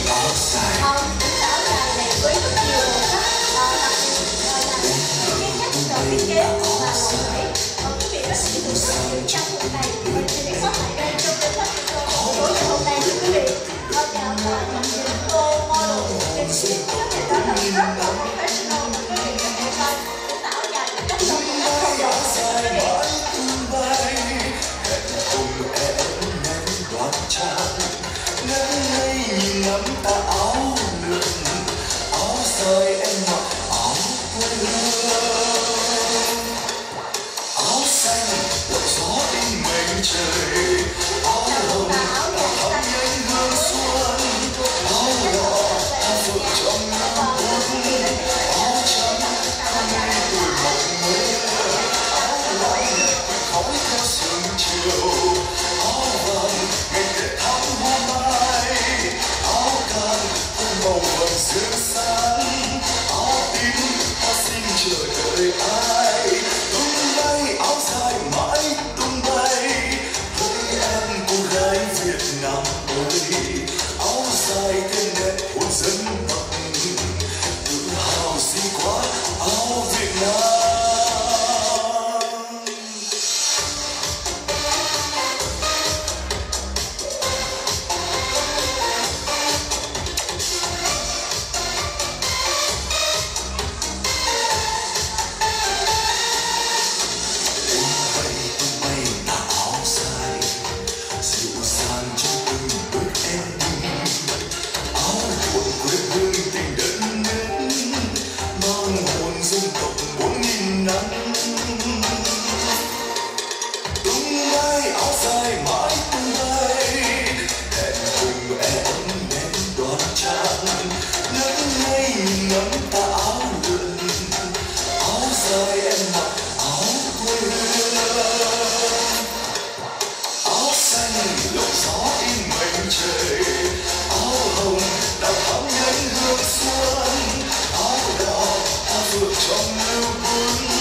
outside. khi ấm ta áo nượng áo rời em Oh.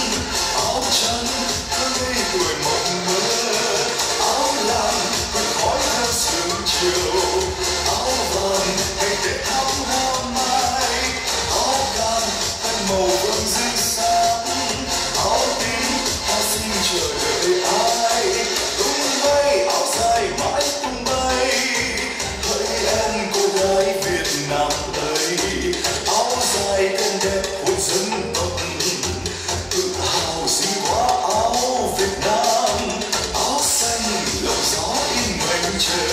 Richard.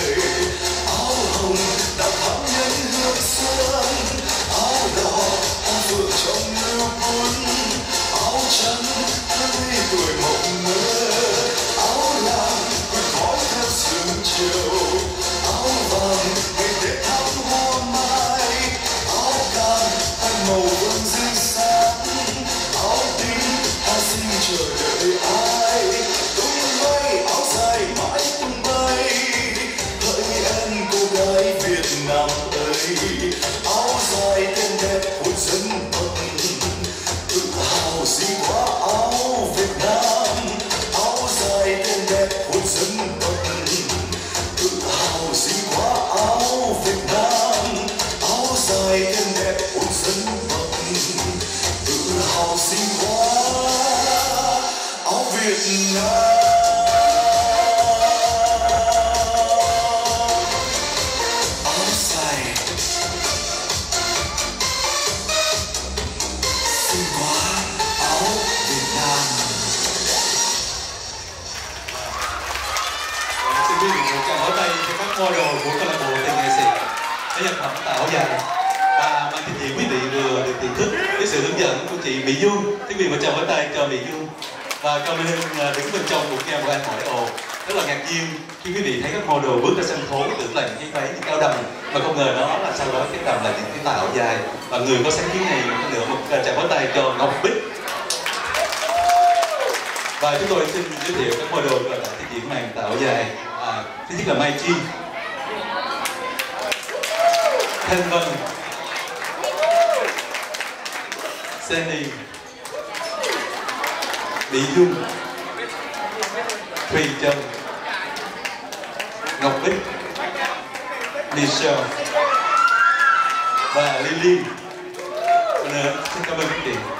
viên một tràng vỗ tay cho các model của câu lạc bộ tiền nghệ sĩ các nhân phẩm tạo dành và ban thị quý vị vừa được thưởng thức cái sự hướng dẫn của chị Mỹ Dung. Quý vị một tràng vỗ tay cho Mỹ Dung và còn bên đứng bên trong cũng nghe một anh hỏi ồ rất là ngạc nhiên khi quý vị thấy các model bước ra sân khấu tưởng là những cái váy những cao đầm mà không ngờ đó là sau đó cái đầm là những cái tạo dài. Và người có sáng kiến này một nữa một à, tràng pháo tay cho ngọc bích. Và chúng tôi xin giới thiệu các model và đã thi diễn màn tạo dài à, thứ nhất là mai chi. Thanh vân. Sandy. Mỹ Dung, Thùy Trần, Ngọc Bích, Michelle và Lily. Nên xin cảm ơn quý vị.